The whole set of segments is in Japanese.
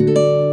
you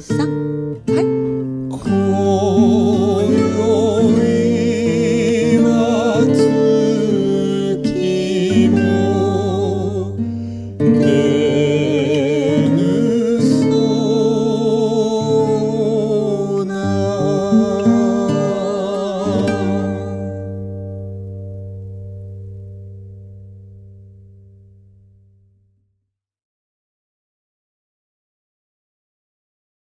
三拍